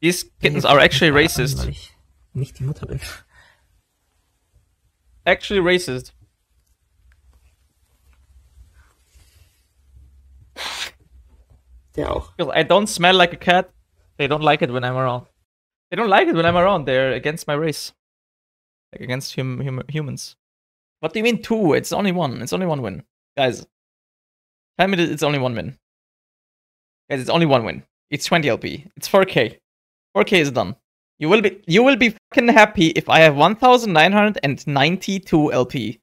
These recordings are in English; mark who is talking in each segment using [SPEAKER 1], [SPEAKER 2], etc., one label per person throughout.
[SPEAKER 1] These kittens are actually racist.
[SPEAKER 2] Nicht die Mutter bin.
[SPEAKER 1] Actually racist.
[SPEAKER 2] Der auch.
[SPEAKER 1] Because I don't smell like a cat. They don't like it when I'm around. They don't like it when I'm around. They're against my race. Like against hum, hum, humans. What do you mean two? It's only one. It's only one win. Guys. Tell me that it's only one win. Guys, it's only one win. It's 20 LP. It's 4k. 4k is done. You will be you will be fucking happy if I have 1992 LP.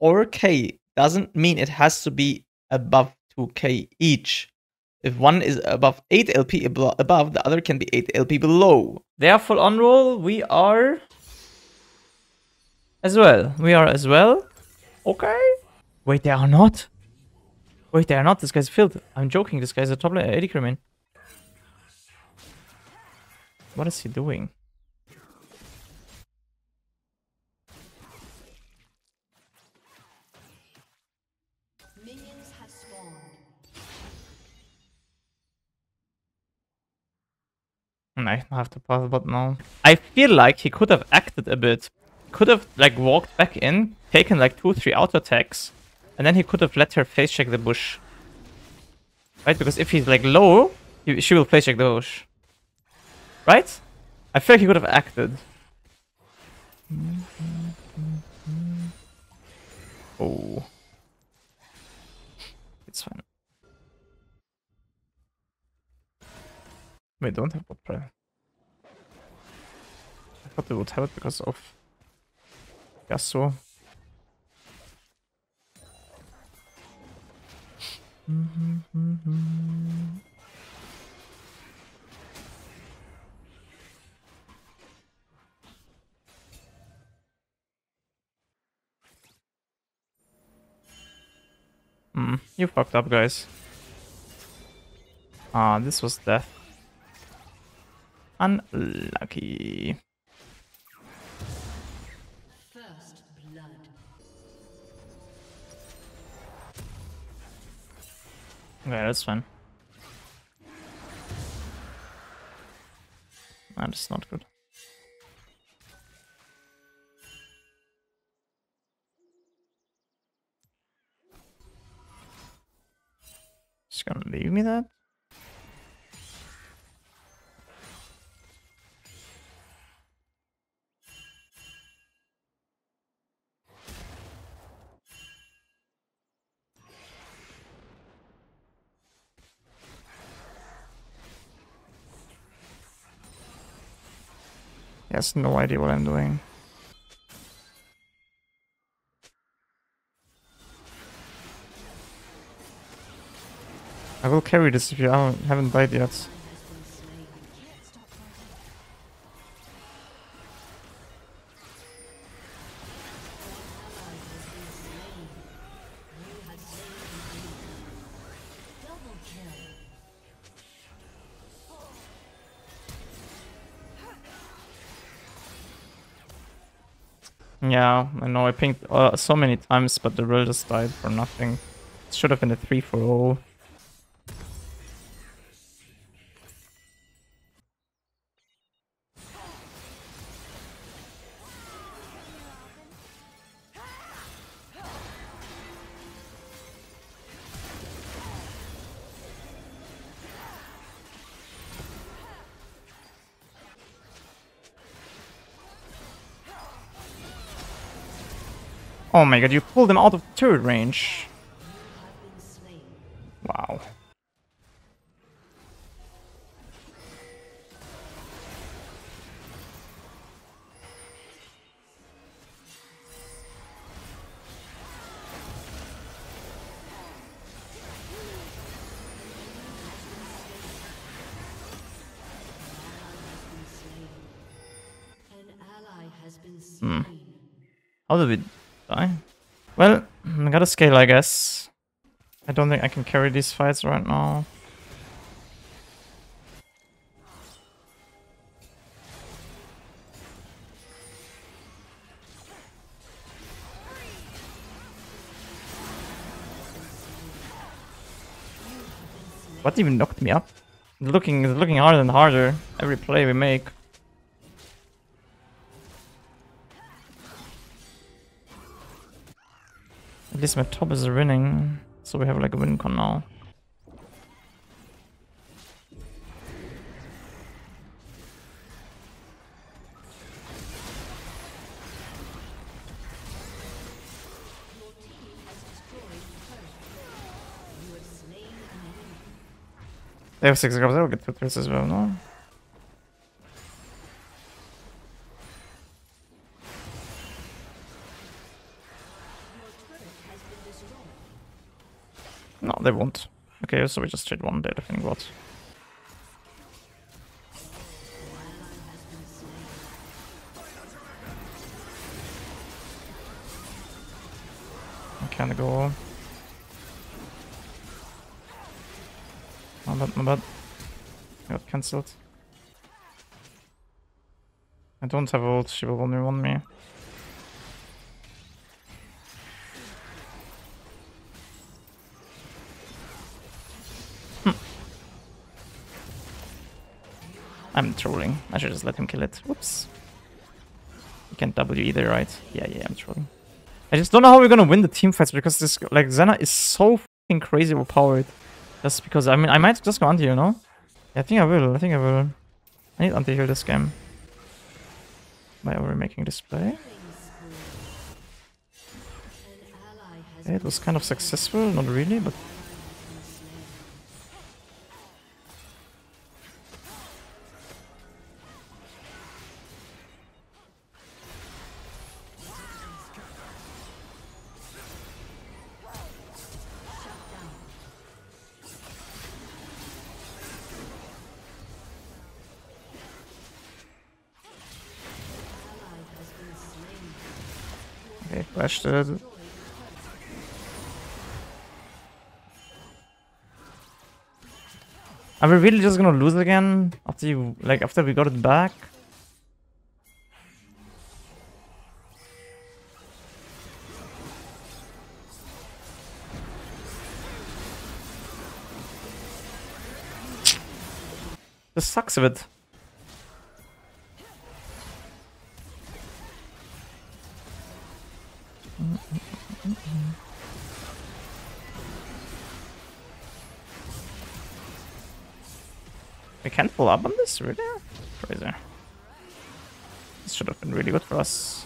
[SPEAKER 1] 4k doesn't mean it has to be above 2k each. If one is above 8 LP abo- above, the other can be 8 LP below. They are full on roll. We are as well. We are as well. Okay. Wait, they are not. Wait, they are not. This guy's filled. I'm joking. This guy's a top lane 80 crewman. What is he doing?
[SPEAKER 3] Minions have spawned.
[SPEAKER 1] I have to pause the button now. I feel like he could have acted a bit. Could have like walked back in, taken like two, three auto attacks, and then he could have let her face check the bush. Right? Because if he's like low, he, she will face check the bush. Right? I feel like he could have acted. Oh. It's fine. We don't have bot prime. I thought they would have it because of Yasuo. Hmm, you fucked up, guys. Ah, this was death. Unlucky.
[SPEAKER 3] First blood.
[SPEAKER 1] Okay, that's fine. That's not good. Leave me that. He has no idea what I'm doing. Will carry this if you haven't died yet. Yeah, I know I pinged uh, so many times, but the Rell just died for nothing. It should have been a 3 for all. Oh my god, you pulled them out of turret range. Wow.
[SPEAKER 3] An ally has been hmm. slain.
[SPEAKER 1] How did we die? Well, I gotta scale, I guess. I don't think I can carry these fights right now. What even knocked me up? looking looking harder and harder every play we make. At least my top is winning, so we have like a win con now. They have six grubs, they'll get two threats as well, no? No, they won't. Okay, so we just trade one day I think, I can't go. My bad, my bad. Got cancelled. I don't have ult, she will only one me. I'm trolling. I should just let him kill it. Whoops. You can't W either, right? Yeah, yeah, I'm trolling. I just don't know how we're gonna win the team fights because this like Zena is so fucking crazy overpowered. Just because I mean I might just go anti, you know? Yeah, I think I will. I think I will. I need anti heal this game. By over making this play. It was kind of successful, not really, but it. Are we really just gonna lose again after you like after we got it back? This sucks a bit. We can't pull up on this, really? Crazy. This should have been really good for us.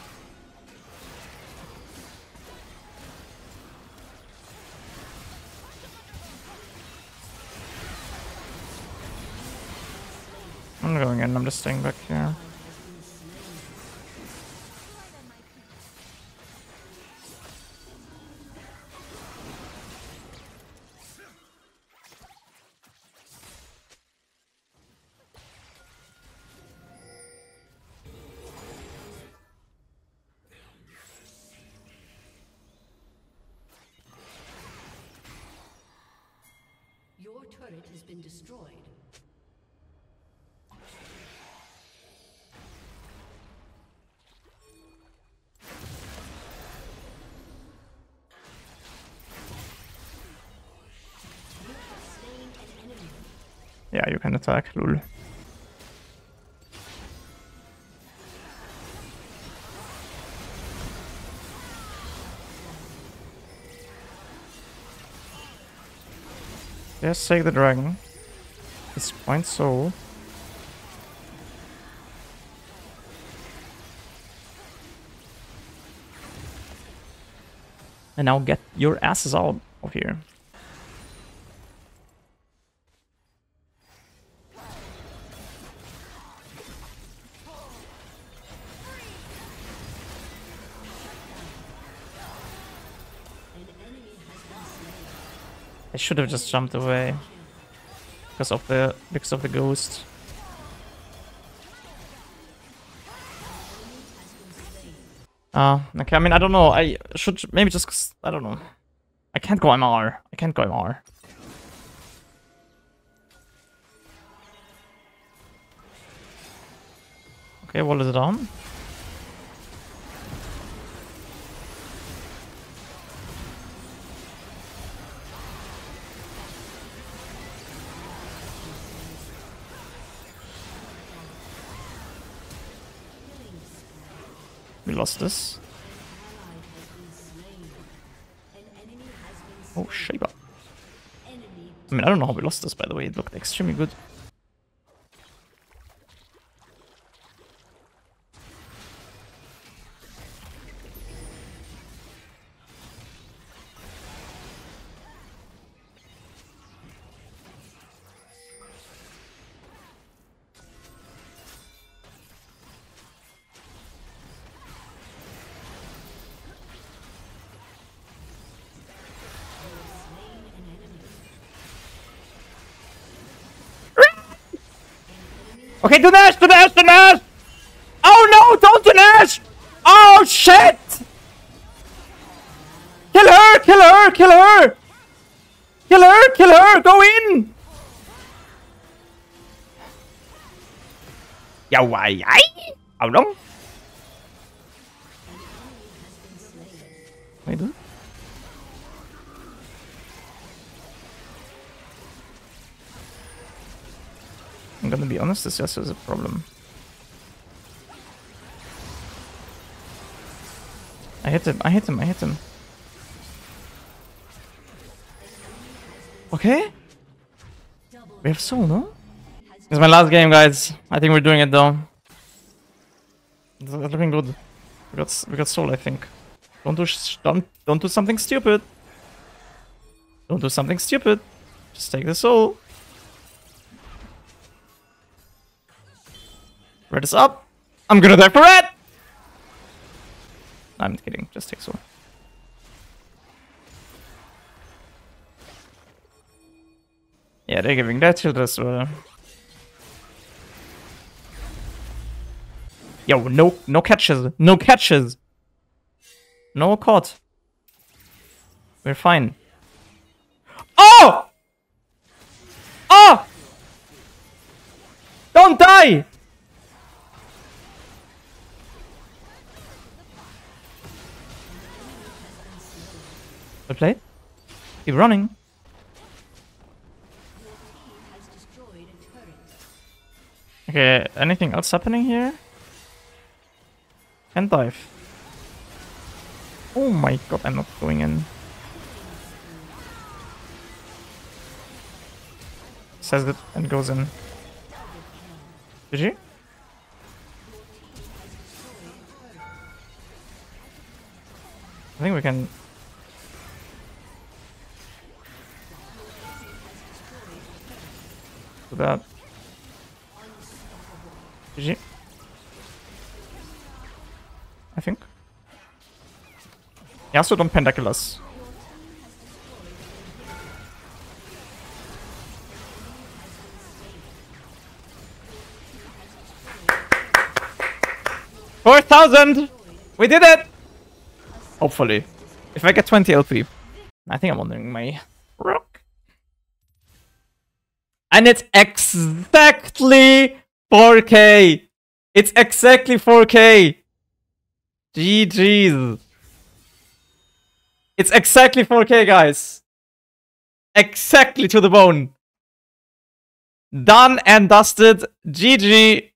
[SPEAKER 1] I'm going in, I'm just staying back here.
[SPEAKER 3] Your turret has been destroyed.
[SPEAKER 1] Yeah, you can attack, lol. Let's take the dragon. It's point soul. And now get your asses out of here. I should have just jumped away because of the because of the ghost. Uh, okay, I mean, I don't know. I should maybe just, I don't know. I can't go MR. I can't go MR. Okay, what is it on? Lost this. Oh, Shaba. I mean, I don't know how we lost this, by the way. It looked extremely good. Okay, do Nash, do Nash, do Nash! Oh no, don't do Nash! Oh shit! Kill her, kill her, kill her! Kill her, kill her, go in! Dầu hoài ấy! Oh no! Mấy I'm gonna be honest, this just is a problem. I hit him, I hit him, I hit him. Okay? We have soul, no? Is my last game, guys. I think we're doing it though. It's looking good. We got we got soul, I think. Don't do don't don't do something stupid. Don't do something stupid. Just take the soul. Red is up. I'm gonna die for red. I'm kidding. Just take soul. Yeah, they're giving that shield as well. Yo, no, no catches, no catches, no caught. We're fine. Oh! Oh! Don't die! Played. Keep running. Okay, anything else happening here? And dive. Oh my god, I'm not going in. Says it and goes in. Did you? I think we can do that. GG. I think. Yasuo don't Pentaculus. Four thousand! We did it! Hopefully. If I get 20 LP. I think I'm wondering my And it's exactly 4k! It's exactly 4k! GG's. It's exactly 4k, guys. Exactly to the bone. Done and dusted. GG.